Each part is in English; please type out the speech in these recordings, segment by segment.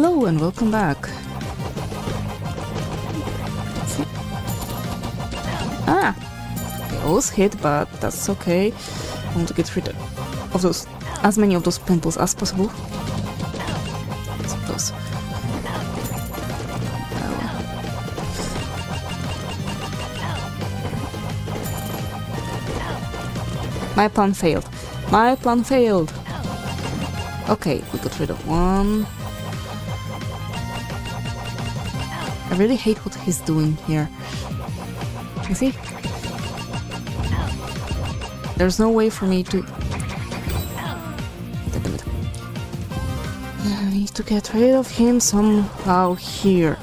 Hello and welcome back. Ah! I was hit, but that's okay. I want to get rid of those, as many of those pimples as possible. Those. My plan failed. My plan failed. Okay, we got rid of one. Really hate what he's doing here. You see? There's no way for me to... I need to get rid of him somehow here.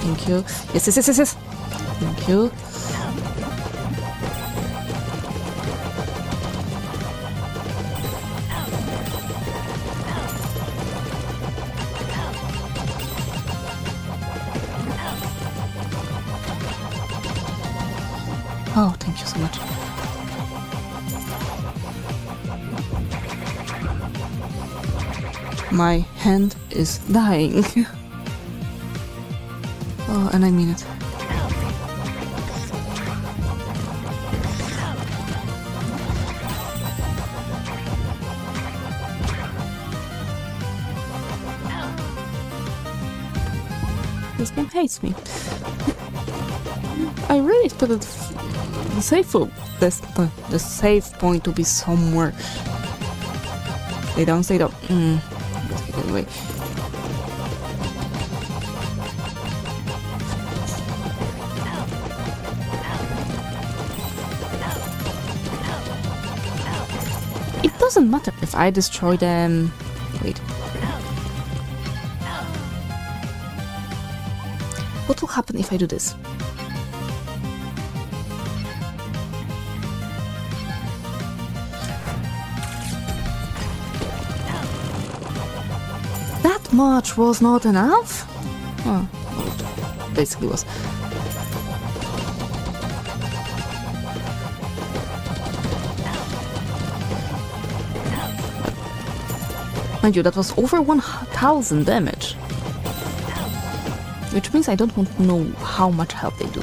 Thank you. Yes, yes, yes, yes, yes. Thank you. My hand is dying. oh, and I mean it. This game hates me. I really expected the safe this the, the safe point to be somewhere. Stay down, stay down. Mm. It doesn't matter if I destroy them. Wait. What will happen if I do this? Much was not enough? Basically was. Mind you, that was over 1000 damage. Which means I don't want to know how much help they do.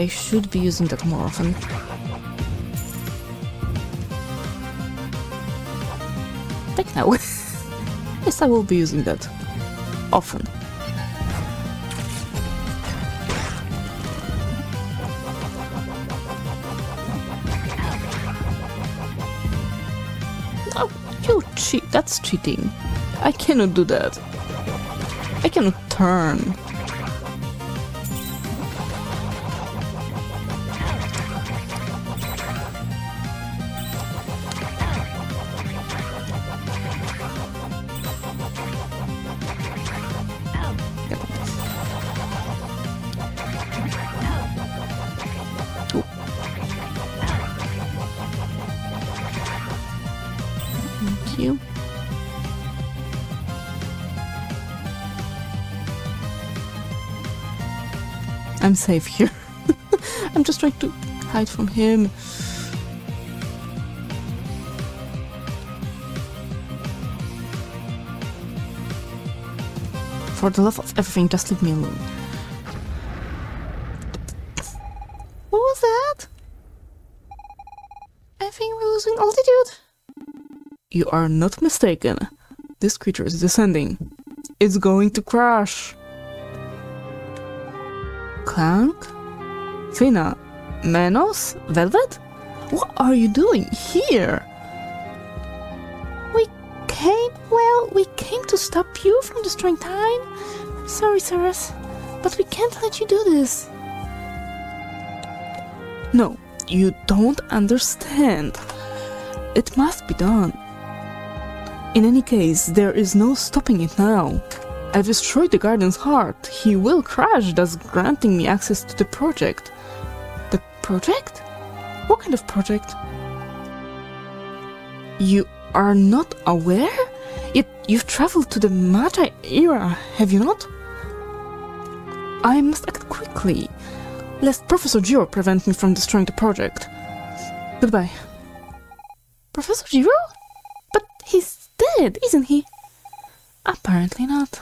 I should be using that more often. Like now. yes, I will be using that often. Oh, you cheat. That's cheating. I cannot do that. I cannot turn. Safe here. I'm just trying to hide from him. For the love of everything, just leave me alone. What was that? I think we're losing altitude. You are not mistaken. This creature is descending. It's going to crash. Clank? Fina? Menos? Velvet? What are you doing here? We came, well, we came to stop you from destroying time. Sorry, Saras, but we can't let you do this. No, you don't understand. It must be done. In any case, there is no stopping it now. I've destroyed the Guardian's heart. He will crash, thus granting me access to the project. The project? What kind of project? You are not aware? Yet you've traveled to the Magi era, have you not? I must act quickly, lest Professor Jiro prevent me from destroying the project. Goodbye. Professor Jiro? But he's dead, isn't he? Apparently not.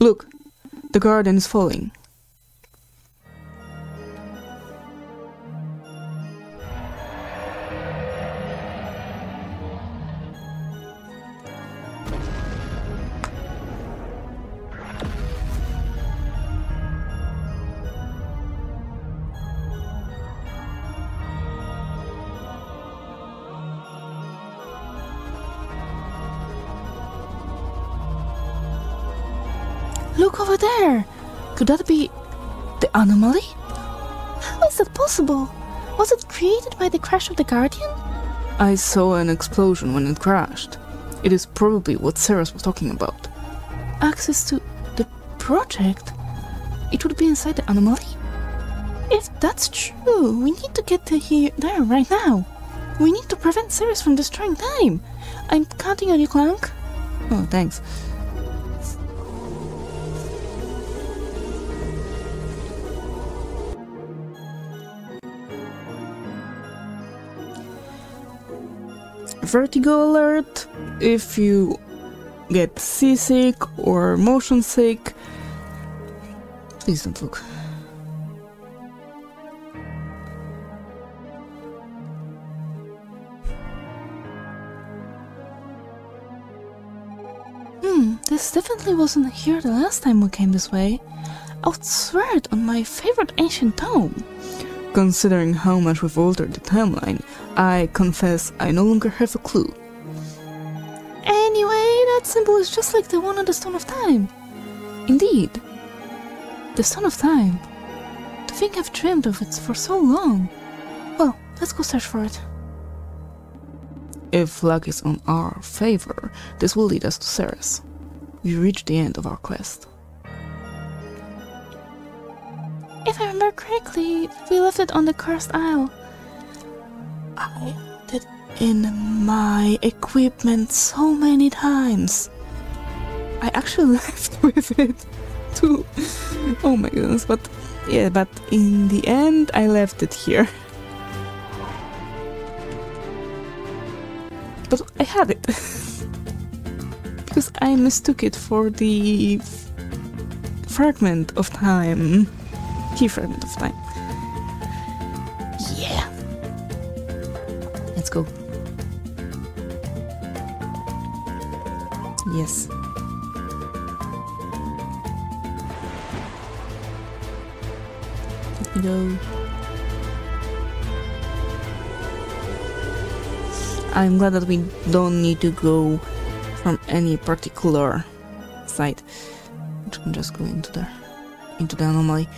Look, the garden is falling. Could that be the anomaly? How is that possible? Was it created by the crash of the Guardian? I saw an explosion when it crashed. It is probably what Ceres was talking about. Access to the project? It would be inside the anomaly? If that's true, we need to get to here there right now. We need to prevent Ceres from destroying time. I'm counting on you, Clank. Oh, thanks. Vertigo alert if you get seasick or motion sick. Please don't look. Hmm, this definitely wasn't here the last time we came this way. I would swear it on my favorite ancient tome. Considering how much we've altered the timeline, I confess I no longer have a clue. Anyway, that symbol is just like the one on the Stone of Time. Indeed. The Stone of Time. To think I've dreamed of it for so long. Well, let's go search for it. If luck is on our favor, this will lead us to Ceres. We reach the end of our quest. If I remember correctly, we left it on the Cursed Isle. I did in my equipment so many times. I actually left with it too. Oh my goodness, but yeah, but in the end I left it here. But I had it. because I mistook it for the fragment of time. Fragment of time. Yeah. Let's go. Yes. Let me go. I'm glad that we don't need to go from any particular site. We can just go into the into the anomaly.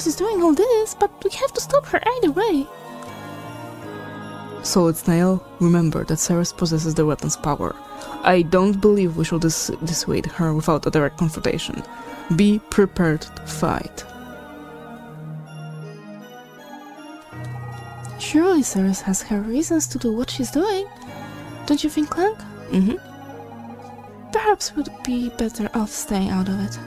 Why is doing all this, but we have to stop her either way. Solid Snail, remember that Ceres possesses the weapon's power. I don't believe we should dis- dissuade her without a direct confrontation. Be prepared to fight. Surely Ceres has her reasons to do what she's doing. Don't you think, Clank? Mm-hmm. Perhaps we'd be better off staying out of it.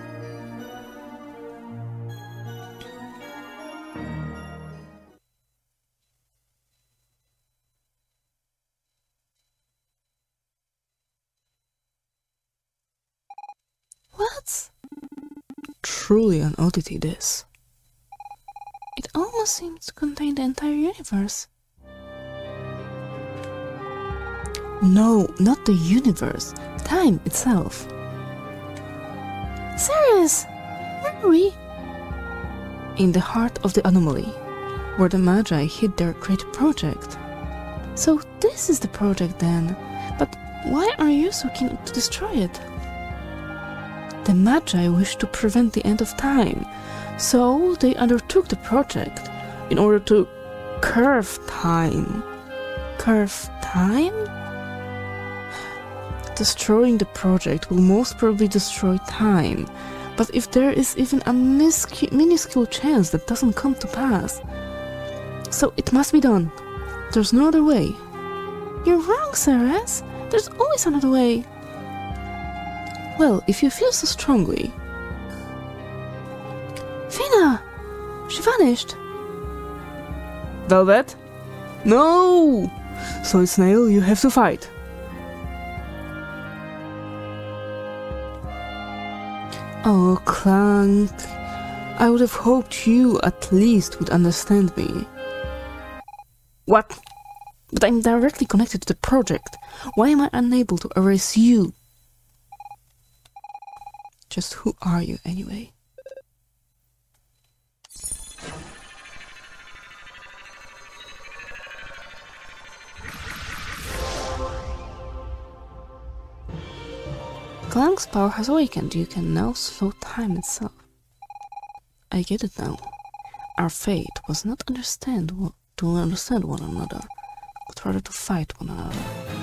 Oddity, this. It almost seems to contain the entire universe. No, not the universe, time itself. Ceres! Where are we? In the heart of the anomaly, where the Magi hid their great project. So this is the project then, but why are you so keen to destroy it? The Magi wish to prevent the end of time, so they undertook the project in order to curve time. Curve time? Destroying the project will most probably destroy time. But if there is even a minuscule chance that doesn't come to pass, so it must be done. There's no other way. You're wrong, Ceres. There's always another way. Well, if you feel so strongly. Fina! She vanished. Velvet? No! So Snail, you have to fight. Oh, Clank. I would have hoped you at least would understand me. What? But I'm directly connected to the project. Why am I unable to erase you? Just who are you anyway? Clank's power has awakened. You can now slow time itself. I get it now. Our fate was not understand to understand one another, but rather to fight one another.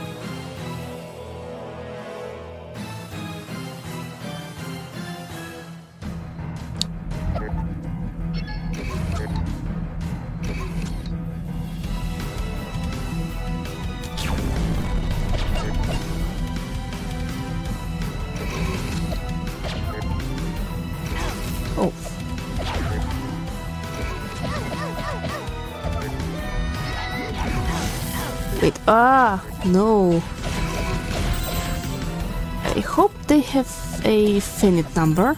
Ah, no. I hope they have a finite number.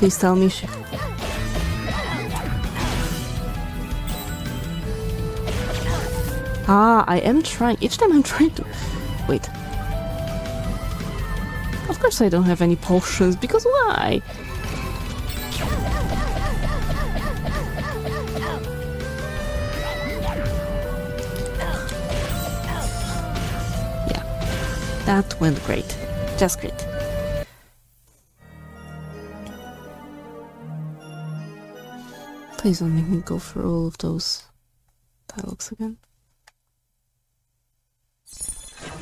Please tell me she... Ah, I am trying. Each time I'm trying to... Wait. Of course I don't have any potions, because why? That went great. Just great. Please don't make me go through all of those dialogues again.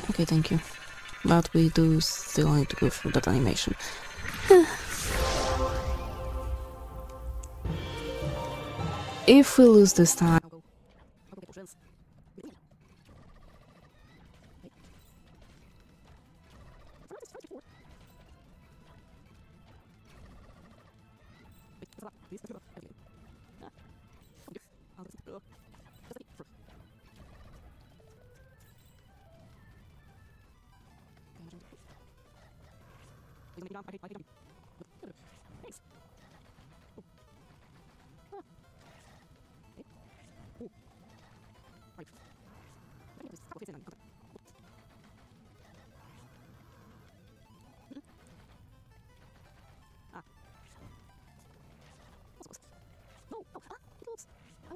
Okay, thank you. But we do still need to go through that animation. if we lose this time,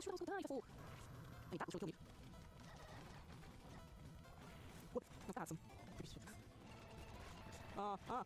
我，啊啊！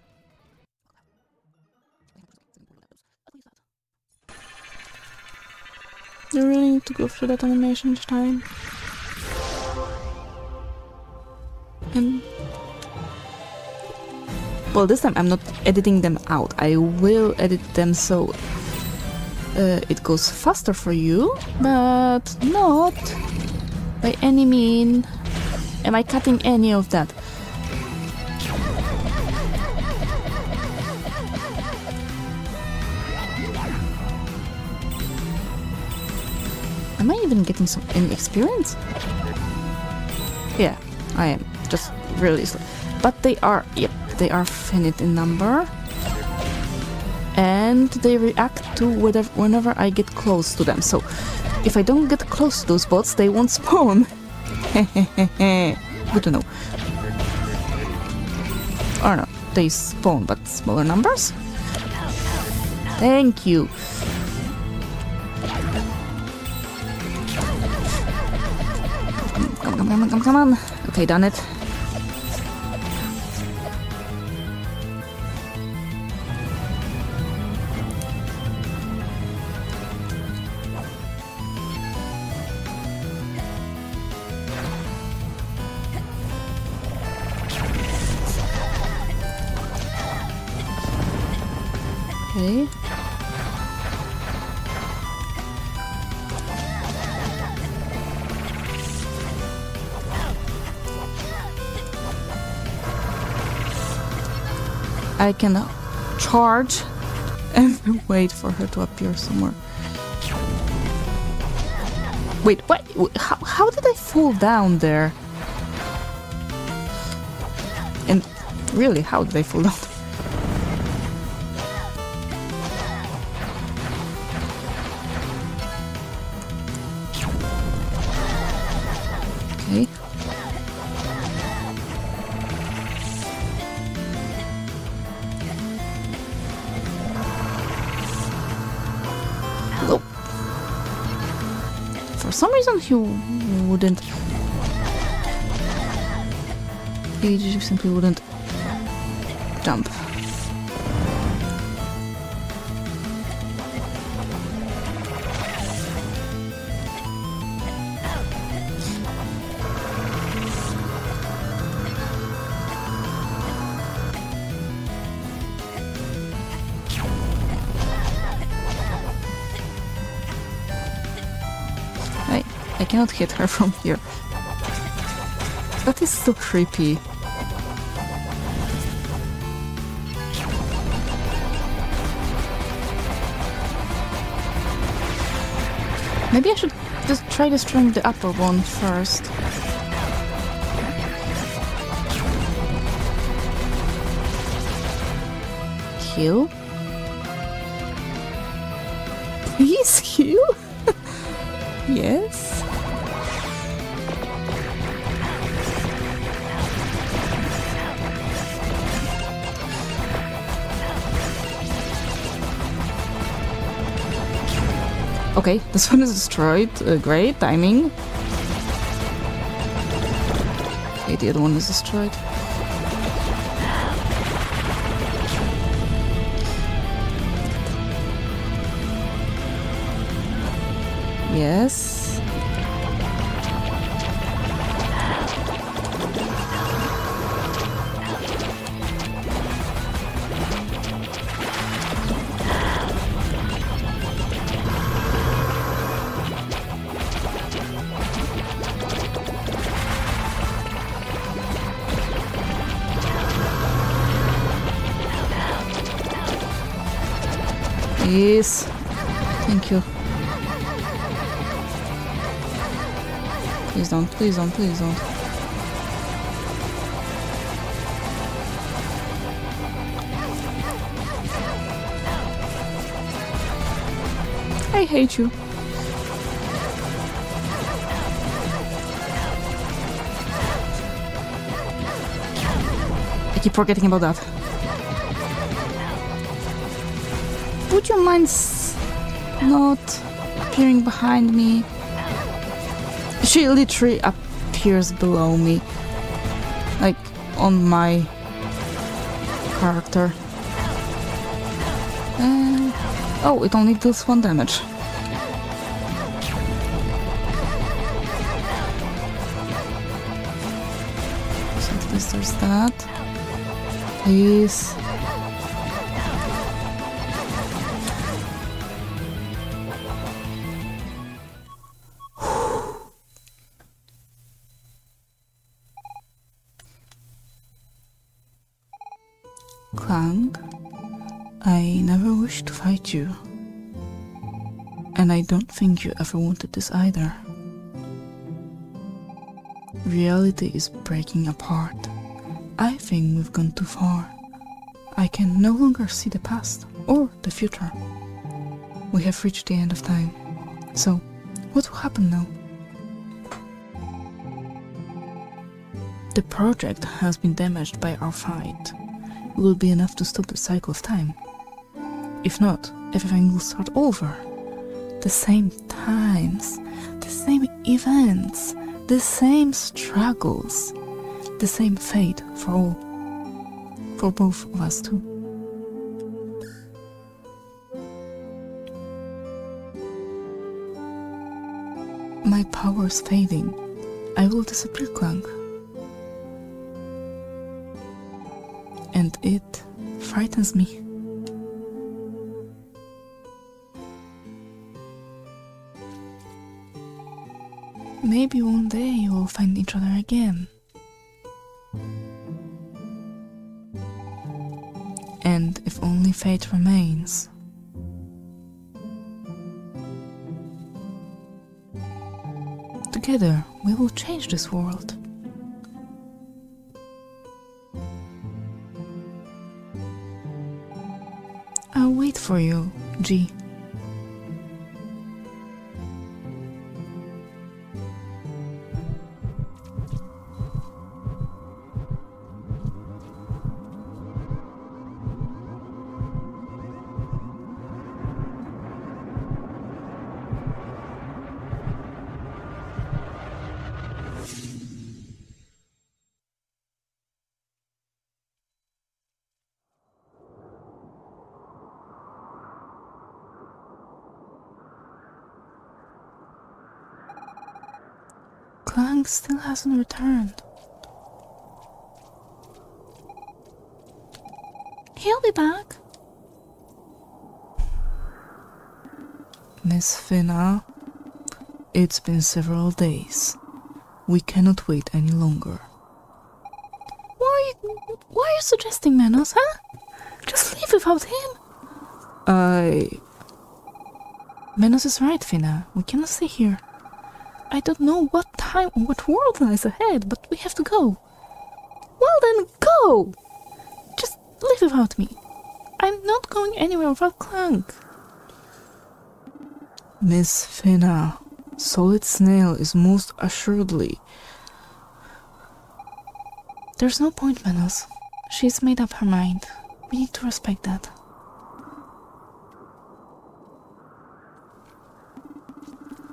You really need to go through that animation each time. And well, this time I'm not editing them out. I will edit them so uh, it goes faster for you, but not by any mean am I cutting any of that. I even some any experience? Yeah, I am. Just really slow. But they are, yep, they are finite in number. And they react to whatever, whenever I get close to them. So if I don't get close to those bots, they won't spawn. Good to know. Or no, they spawn, but smaller numbers? Thank you. Come, on, come, come, come on. Okay, done it. I can charge and wait for her to appear somewhere. Wait, what? How, how did I fall down there? And really, how did I fall down? He wouldn't. Just simply wouldn't jump. Cannot hit her from here. That is so creepy. Maybe I should just try destroying the upper one first. Heal? Okay, this one is destroyed. Uh, great timing. Okay, the other one is destroyed. Yes. Thank you. Please don't, please don't, please don't. I hate you. I keep forgetting about that. mine's not appearing behind me. She literally appears below me. Like, on my character. And... oh, it only deals one damage. So at least there's that. Please. Fight you. And I don't think you ever wanted this either. Reality is breaking apart. I think we've gone too far. I can no longer see the past or the future. We have reached the end of time. So, what will happen now? The project has been damaged by our fight. It will be enough to stop the cycle of time. If not, everything will start over. The same times, the same events, the same struggles, the same fate for all. For both of us, too. My power is fading. I will disappear, Clank. And it frightens me. Maybe one day you will find each other again. And if only fate remains. Together, we will change this world. I'll wait for you, G. it's been several days. We cannot wait any longer. Why are you, why are you suggesting Menos, huh? Just leave without him. I. Menos is right, Fina. We cannot stay here. I don't know what time or what world lies ahead, but we have to go. Well then, go! Just leave without me. I'm not going anywhere without Clank. Miss Fina, Solid Snail is most assuredly. There's no point, Menos. She's made up her mind. We need to respect that.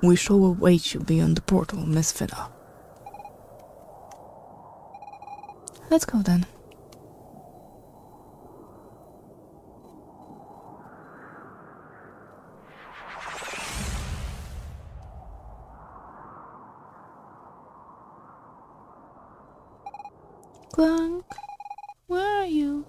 We shall await you beyond the portal, Miss Fina. Let's go then. Clank, where are you?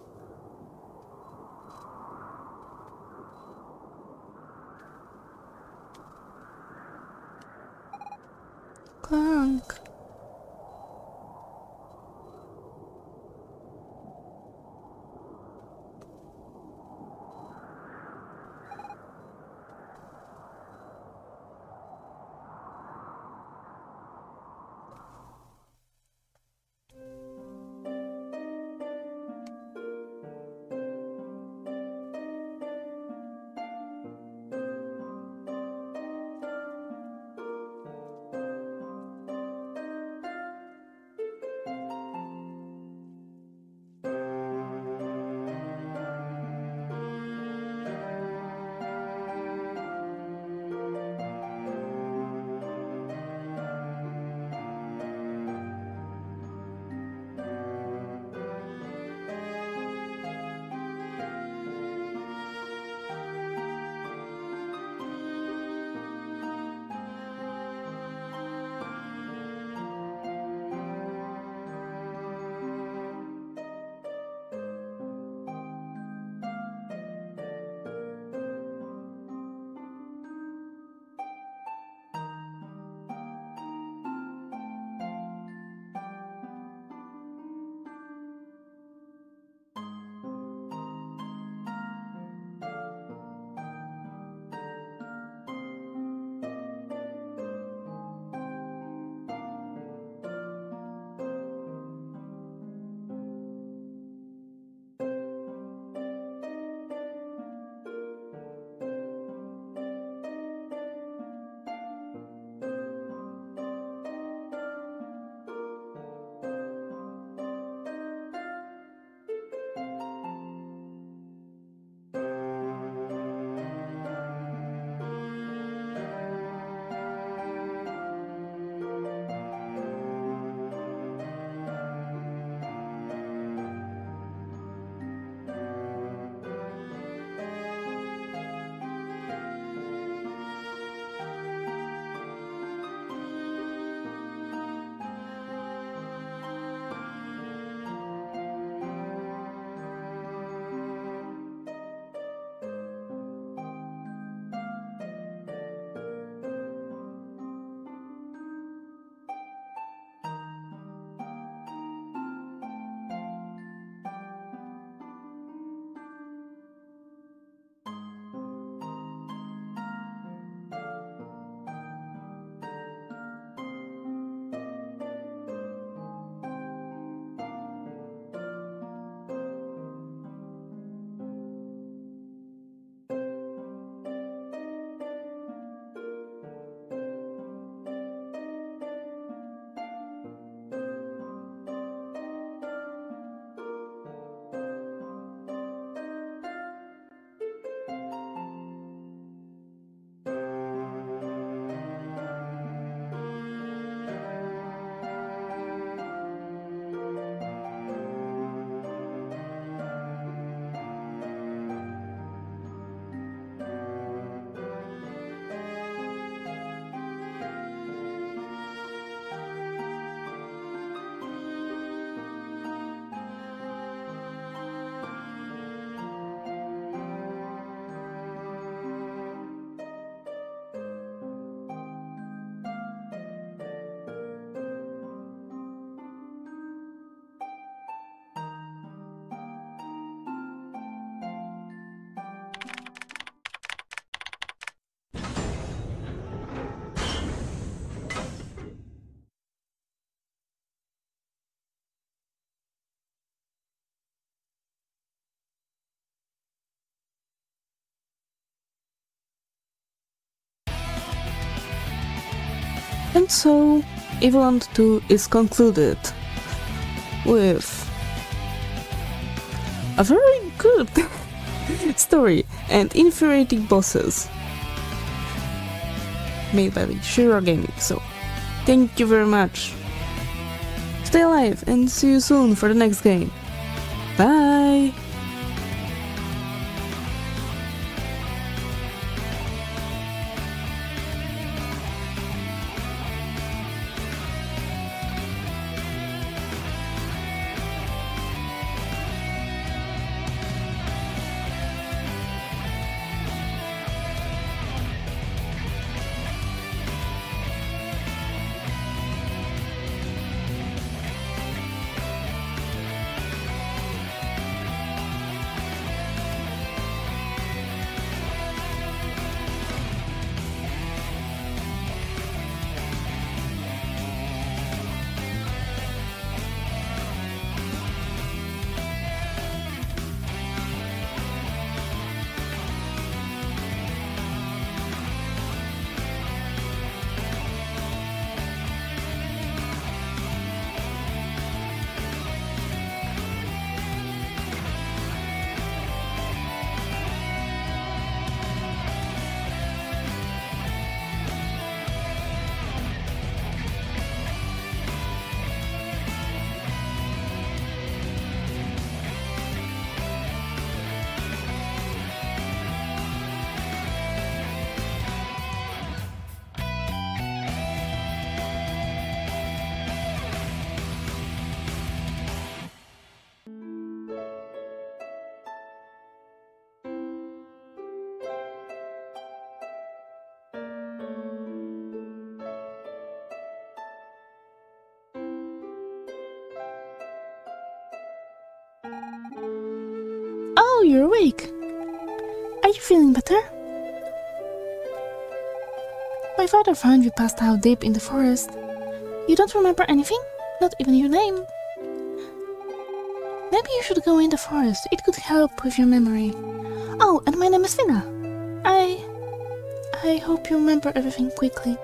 And so, Evoland 2 is concluded with a very good story and infuriating bosses made by Shiro Gaming. So, thank you very much. Stay alive and see you soon for the next game. Bye! You're awake. Are you feeling better? My father found you passed out deep in the forest. You don't remember anything? Not even your name? Maybe you should go in the forest. It could help with your memory. Oh, and my name is Fina. I. I hope you remember everything quickly.